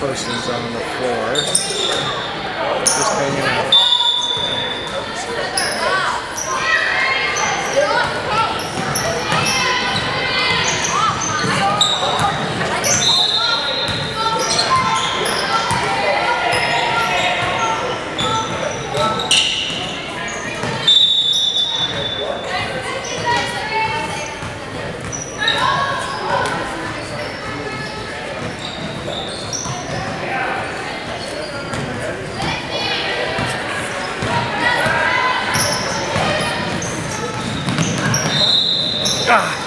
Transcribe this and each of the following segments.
person's on the floor. Just hanging out. Yeah.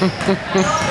ha